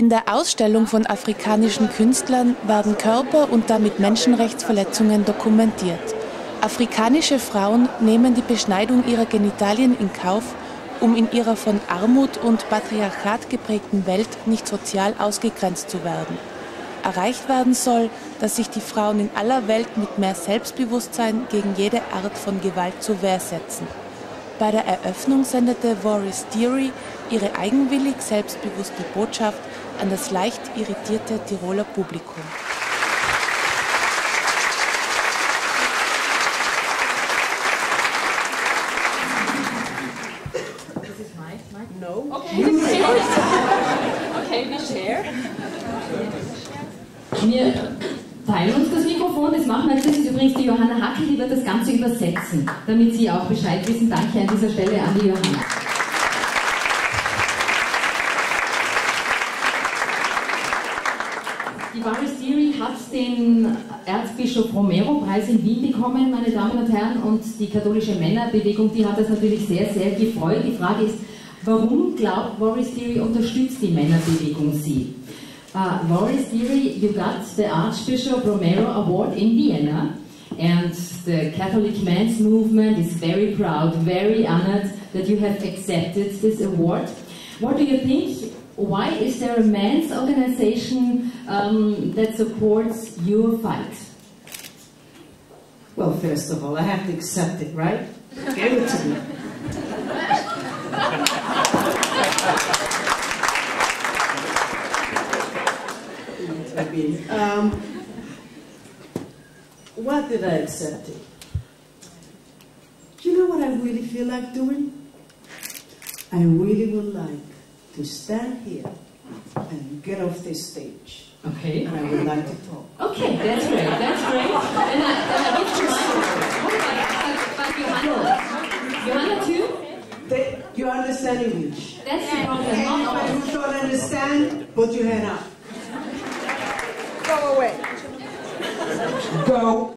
In der Ausstellung von afrikanischen Künstlern werden Körper und damit Menschenrechtsverletzungen dokumentiert. Afrikanische Frauen nehmen die Beschneidung ihrer Genitalien in Kauf, um in ihrer von Armut und Patriarchat geprägten Welt nicht sozial ausgegrenzt zu werden. Erreicht werden soll, dass sich die Frauen in aller Welt mit mehr Selbstbewusstsein gegen jede Art von Gewalt zur Wehr setzen. Bei der Eröffnung sendete Boris Deary ihre eigenwillig selbstbewusste Botschaft an das leicht irritierte Tiroler Publikum. No. Okay. okay, we share. Wir teilen uns das Mikrofon, das machen wir jetzt. Das ist übrigens die Johanna Hackel, die wird das Ganze übersetzen, damit Sie auch Bescheid wissen. Danke an dieser Stelle an die Johanna. Die Varus Theory hat den Erzbischof Romero-Preis in Wien bekommen, meine Damen und Herren, und die katholische Männerbewegung, die hat das natürlich sehr, sehr gefreut. Die Frage ist, warum glaubt Varus Theory unterstützt die Männerbewegung sie? Uh, Varus Theory, you got the Archbishop Romero Award in Vienna, and the Catholic Men's Movement is very proud, very honored that you have accepted this award. What do you think why is there a men's organization um, that supports your fight? Well, first of all, I have to accept it, right? Give it to me. Um, why did I accept it? Do you know what I really feel like doing? I really would like to stand here and get off this stage. Okay. And I would like to talk. Okay, that's great. That's great. And I, and I give you What about, Johanna? Johanna too? They, you understand English? That's the problem. Anybody who don't understand, put your hand up. Go away. Go